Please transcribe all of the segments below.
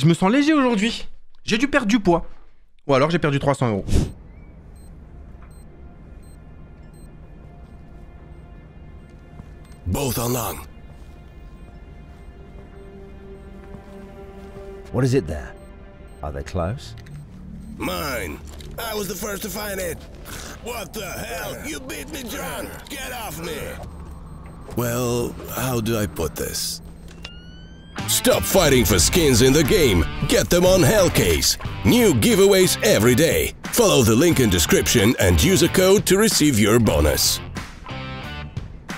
je me sens léger aujourd'hui. J'ai dû perdre du poids. Ou alors j'ai perdu 300 euros. Both are long. What is it there? Are they close? Mine. I was the first to find it. What the hell? You beat me, John. Get off me. Well, how do I put this? Stop fighting for skins in the game. Get them on Hellcase. New giveaways every day. Follow the link in description and use a code to receive your bonus.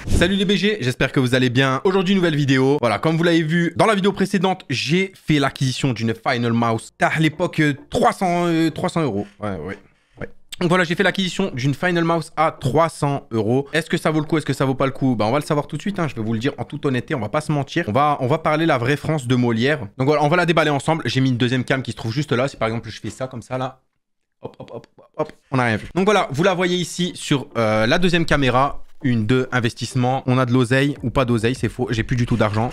Salut les BG, j'espère que vous allez bien. Aujourd'hui, nouvelle vidéo. Voilà, comme vous l'avez vu dans la vidéo précédente, j'ai fait l'acquisition d'une Final Mouse. À l'époque, 300, 300 euros. Ouais, ouais. Donc voilà, j'ai fait l'acquisition d'une Final Mouse à 300 euros. Est-ce que ça vaut le coup? Est-ce que ça vaut pas le coup? Bah, on va le savoir tout de suite. Hein. Je vais vous le dire en toute honnêteté. On va pas se mentir. On va, on va parler la vraie France de Molière. Donc voilà, on va la déballer ensemble. J'ai mis une deuxième cam qui se trouve juste là. Si par exemple je fais ça comme ça là, hop, hop, hop, hop, on n'a rien vu. Donc voilà, vous la voyez ici sur euh, la deuxième caméra une, deux, investissement. On a de l'oseille ou pas d'oseille, c'est faux. J'ai plus du tout d'argent.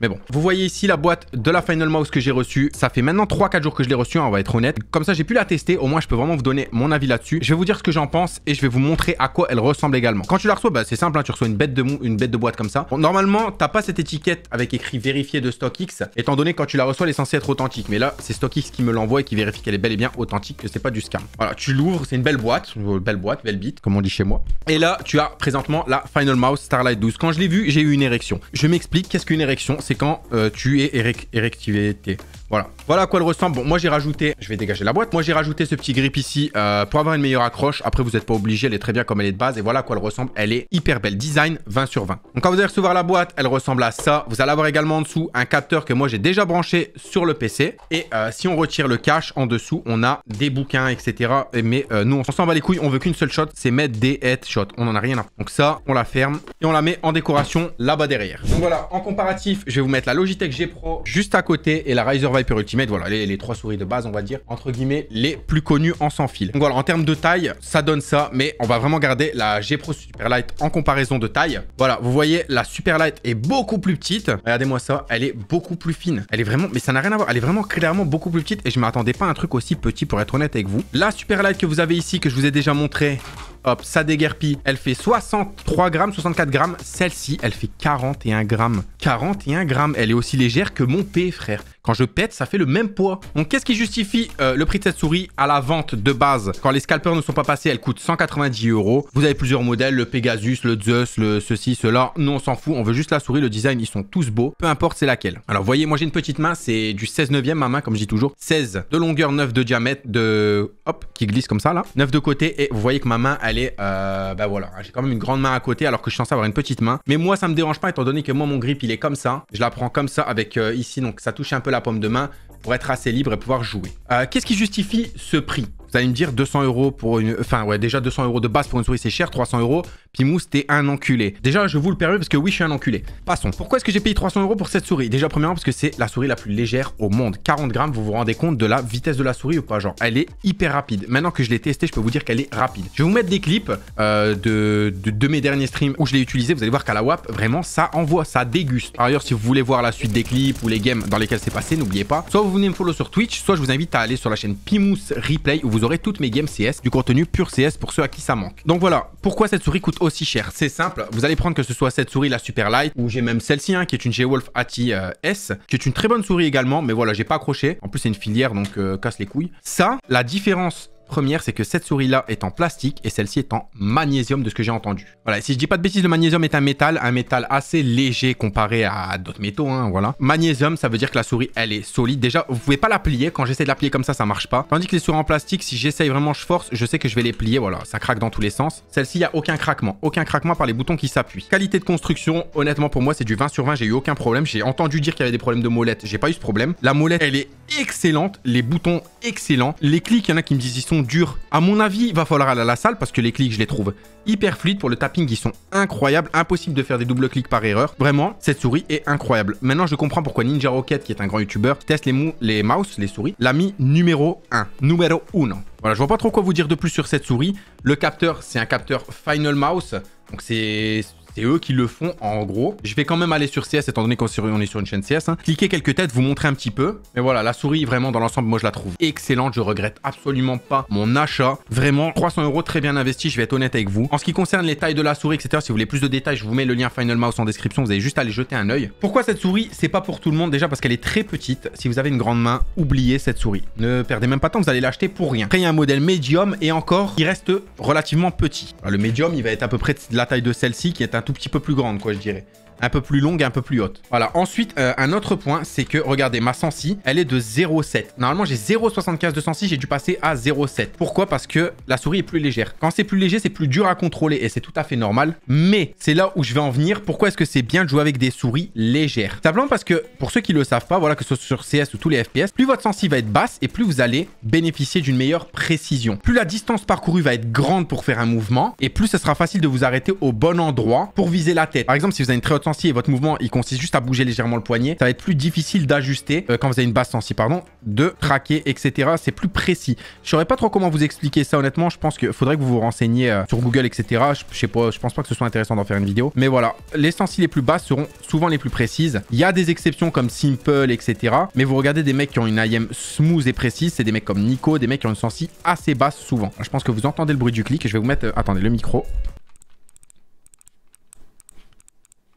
Mais bon, vous voyez ici la boîte de la Final Mouse que j'ai reçue. Ça fait maintenant 3-4 jours que je l'ai reçue, hein, on va être honnête. Comme ça, j'ai pu la tester. Au moins, je peux vraiment vous donner mon avis là-dessus. Je vais vous dire ce que j'en pense et je vais vous montrer à quoi elle ressemble également. Quand tu la reçois, bah, c'est simple, hein, tu reçois une bête de une bête de boîte comme ça. Bon, normalement, t'as pas cette étiquette avec écrit vérifié de StockX, étant donné que quand tu la reçois, elle est censée être authentique. Mais là, c'est StockX qui me l'envoie et qui vérifie qu'elle est bel et bien authentique, que c'est pas du scam. Voilà, tu l'ouvres, c'est une belle boîte, belle boîte, belle bite, comme on dit chez moi. Et là, tu as présentement la Final Mouse Starlight 12. Quand je l'ai vue, j'ai eu une érection. Je m'explique, qu'est-ce qu'une érection? Quand euh, tu et érectivité. Voilà. Voilà à quoi elle ressemble. Bon, moi j'ai rajouté, je vais dégager la boîte. Moi j'ai rajouté ce petit grip ici euh, pour avoir une meilleure accroche. Après, vous n'êtes pas obligé, elle est très bien comme elle est de base. Et voilà à quoi elle ressemble. Elle est hyper belle. Design 20 sur 20. Donc quand vous allez recevoir la boîte, elle ressemble à ça. Vous allez avoir également en dessous un capteur que moi j'ai déjà branché sur le PC. Et euh, si on retire le cache, en dessous, on a des bouquins, etc. Mais nous, on s'en va les couilles. On veut qu'une seule shot, c'est mettre des headshots. On en a rien à Donc ça, on la ferme et on la met en décoration là-bas derrière. Donc voilà, en comparatif, je vais vous mettre la Logitech G Pro juste à côté et la Razer Viper Ultimate. Voilà, les, trois souris de base, on va dire, entre guillemets, les plus connus en sans fil. Donc voilà, en termes de taille, ça donne ça, mais on va vraiment garder la G Pro Superlight en comparaison de taille. Voilà, vous voyez, la Superlight est beaucoup plus petite. Regardez-moi ça, elle est beaucoup plus fine. Elle est vraiment, mais ça n'a rien à voir, elle est vraiment clairement beaucoup plus petite et je m'attendais pas à un truc aussi petit pour être honnête avec vous. La Superlight que vous avez ici, que je vous ai déjà montré, Hop, ça déguerpit. Elle fait 63 grammes, 64 grammes. Celle-ci, elle fait 41 grammes. 41 grammes. Elle est aussi légère que mon P, frère. Quand je pète, ça fait le même poids. Donc, qu'est-ce qui justifie euh, le prix de cette souris à la vente de base? Quand les scalpers ne sont pas passés, elle coûte 190 euros. Vous avez plusieurs modèles, le Pegasus, le Zeus, le ceci, cela. Nous, on s'en fout. On veut juste la souris. Le design, ils sont tous beaux. Peu importe c'est laquelle. Alors, voyez, moi, j'ai une petite main. C'est du 16 neuvième, ma main, comme je dis toujours. 16 de longueur, 9 de diamètre, de... Hop, qui glisse comme ça, là. 9 de côté. Et vous voyez que ma main, elle est... Euh, bah voilà, j'ai quand même une grande main à côté alors que je suis censé avoir une petite main. Mais moi, ça me dérange pas étant donné que moi, mon grip, il est comme ça. Je la prends comme ça avec euh, ici, donc ça touche un peu la paume de main pour être assez libre et pouvoir jouer. Euh, Qu'est-ce qui justifie ce prix? Vous allez me dire 200 euros pour une... Enfin, ouais, déjà 200 euros de base pour une souris, c'est cher. 300 euros. Pimous, t'es un enculé. Déjà, je vous le permets parce que oui, je suis un enculé. Passons. Pourquoi est-ce que j'ai payé 300 euros pour cette souris? Déjà, premièrement, parce que c'est la souris la plus légère au monde. 40 grammes, vous vous rendez compte de la vitesse de la souris ou pas? Genre, elle est hyper rapide. Maintenant que je l'ai testé, je peux vous dire qu'elle est rapide. Je vais vous mettre des clips euh, de, de, mes derniers streams où je l'ai utilisé. Vous allez voir qu'à la WAP, vraiment, ça envoie, ça déguste. Par ailleurs, si vous voulez voir la suite des clips ou les games dans lesquels c'est passé, n'oubliez pas. Soit vous venez me follow sur Twitch, soit je vous invite à aller sur la chaîne Pimous Replay où vous aurez toutes mes games CS, du contenu pur CS pour ceux à qui ça manque. Donc voilà, pourquoi cette souris coûte aussi cher C'est simple, vous allez prendre que ce soit cette souris, la Super Light, ou j'ai même celle-ci, hein, qui est une G-Wolf ATI euh, S, qui est une très bonne souris également, mais voilà, j'ai pas accroché. En plus, c'est une filière, donc euh, casse les couilles. Ça, la différence première, c'est que cette souris-là est en plastique et celle-ci est en magnésium de ce que j'ai entendu. Voilà, si je dis pas de bêtises, le magnésium est un métal, un métal assez léger comparé à d'autres métaux, hein, voilà. Magnésium, ça veut dire que la souris, elle est solide. Déjà, vous pouvez pas la plier. Quand j'essaie de la plier comme ça, ça marche pas. Tandis que les souris en plastique, si j'essaye vraiment, je force, je sais que je vais les plier, voilà, ça craque dans tous les sens. Celle-ci, il y a aucun craquement. Aucun craquement par les boutons qui s'appuient. Qualité de construction, honnêtement, pour moi, c'est du 20 sur 20. J'ai eu aucun problème. J'ai entendu dire qu'il y avait des problèmes de molette. J'ai pas eu ce problème. La molette, elle est excellente. Les boutons, excellents. Les clics, il y en a qui me disent ils sont durs. À mon avis, il va falloir aller à la salle parce que les clics, je les trouve hyper fluides. Pour le tapping, ils sont incroyables. Impossible de faire des doubles clics par erreur. Vraiment, cette souris est incroyable. Maintenant, je comprends pourquoi Ninja Rocket, qui est un grand youtubeur, teste les, mou les mouse, les souris, l'a mis numéro 1. Numéro 1. Voilà, je vois pas trop quoi vous dire de plus sur cette souris. Le capteur, c'est un capteur Final Mouse. Donc c'est C'est eux qui le font en gros. Je vais quand même aller sur CS étant donné qu'on est sur une chaîne CS. Hein. Cliquez quelques têtes, vous montrer un petit peu. Mais voilà, la souris vraiment dans l'ensemble, moi je la trouve excellente. Je regrette absolument pas mon achat. Vraiment 300 euros très bien investi, je vais être honnête avec vous. En ce qui concerne les tailles de la souris, etc. Si vous voulez plus de détails, je vous mets le lien Final Mouse en description. Vous avez juste à aller jeter un œil. Pourquoi cette souris C'est pas pour tout le monde? Déjà parce qu'elle est très petite. Si vous avez une grande main, oubliez cette souris. Ne perdez même pas de temps, vous allez l'acheter pour rien. Après, il y a un modèle médium et encore, il reste relativement petit. le médium, il va être à peu près de la taille de celle-ci qui est un tout petit peu plus grande, quoi, je dirais un peu plus longue un peu plus haute. Voilà. Ensuite, euh, un autre point, c'est que, regardez, ma sensi, elle est de 0,7. Normalement, j'ai 0,75 de sensi, j'ai dû passer à 0,7. Pourquoi? Parce que la souris est plus légère. Quand c'est plus léger, c'est plus dur à contrôler et c'est tout à fait normal. Mais c'est là où je vais en venir. Pourquoi est-ce que c'est bien de jouer avec des souris légères? Simplement parce que, pour ceux qui le savent pas, voilà, que ce soit sur CS ou tous les FPS, plus votre sensi va être basse et plus vous allez bénéficier d'une meilleure précision. Plus la distance parcourue va être grande pour faire un mouvement et plus ce sera facile de vous arrêter au bon endroit pour viser la tête. Par exemple, si vous avez une très haute et votre mouvement il consiste juste à bouger légèrement le poignet, ça va être plus difficile d'ajuster euh, quand vous avez une basse sensi, pardon, de traquer, etc. C'est plus précis. Je saurais pas trop comment vous expliquer ça honnêtement. Je pense qu'il faudrait que vous vous renseigniez euh, sur Google, etc. Je, sais pas, je pense pas que ce soit intéressant d'en faire une vidéo. Mais voilà, les sensi les plus basses seront souvent les plus précises. Il y a des exceptions comme Simple, etc. Mais vous regardez des mecs qui ont une IM smooth et précise, c'est des mecs comme Nico, des mecs qui ont une sensi assez basse souvent. Je pense que vous entendez le bruit du clic. Je vais vous mettre, euh, attendez, le micro.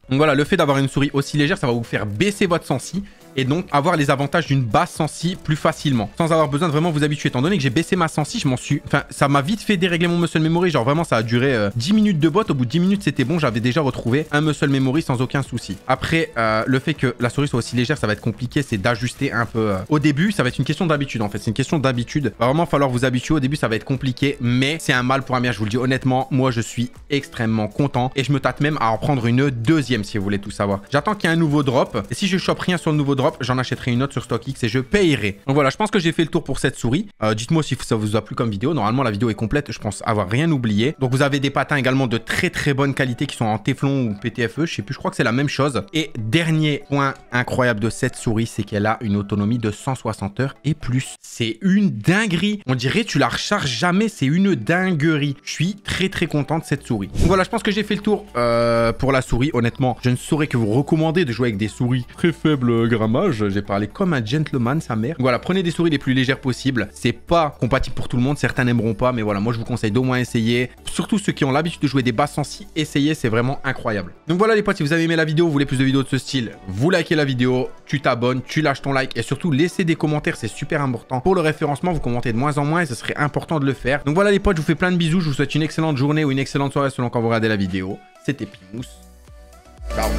Donc voilà, le fait d'avoir une souris aussi légère, ça va vous faire baisser votre sensi et donc avoir les avantages d'une basse sensi plus facilement, sans avoir besoin de vraiment vous habituer. Étant donné que j'ai baissé ma sensi, je m'en suis... Enfin, ça m'a vite fait dérégler mon muscle memory, genre vraiment ça a duré 10 euh, minutes de boîte, au bout de 10 minutes c'était bon, j'avais déjà retrouvé un muscle memory sans aucun souci. Après, euh, le fait que la souris soit aussi légère, ça va être compliqué, c'est d'ajuster un peu. Euh, au début, ça va être une question d'habitude en fait, c'est une question d'habitude. Va vraiment falloir vous habituer, au début ça va être compliqué, mais c'est un mal pour un bien, je vous le dis honnêtement, moi je suis extrêmement content et je me tâte même à en prendre une deuxième si vous voulez tout savoir. J'attends qu'il y ait un nouveau drop, et si je chope rien sur le nouveau drop, j'en achèterai une sur StockX et je payerai. Donc voilà, je pense que j'ai fait le tour pour cette souris. Euh, dites-moi si ça vous a plu comme vidéo. Normalement, la vidéo est complète. Je pense avoir rien oublié. Donc vous avez des patins également de très très bonne qualité qui sont en Teflon ou PTFE. Je sais plus, je crois que c'est la même chose. Et dernier point incroyable de cette souris, c'est qu'elle a une autonomie de 160 heures et plus. C'est une dinguerie. On dirait tu la recharges jamais. C'est une dinguerie. Je suis très très content de cette souris. Donc voilà, je pense que j'ai fait le tour euh, pour la souris. Honnêtement, je ne saurais que vous recommander de jouer avec des souris très faible J'ai parlé comme un gentleman, sa mère. Voilà, prenez des souris les plus légères possibles. C'est pas compatible pour tout le monde, certains n'aimeront pas, mais voilà, moi je vous conseille d'au moins essayer. Surtout ceux qui ont l'habitude de jouer des basses sensi, essayez, c'est vraiment incroyable. Donc voilà les potes, si vous avez aimé la vidéo, vous voulez plus de vidéos de ce style, vous likez la vidéo, tu t'abonnes, tu lâches ton like et surtout laissez des commentaires, c'est super important. Pour le référencement, vous commentez de moins en moins et ce serait important de le faire. Donc voilà les potes, je vous fais plein de bisous, je vous souhaite une excellente journée ou une excellente soirée selon quand vous regardez la vidéo. C'était Pimous. Ciao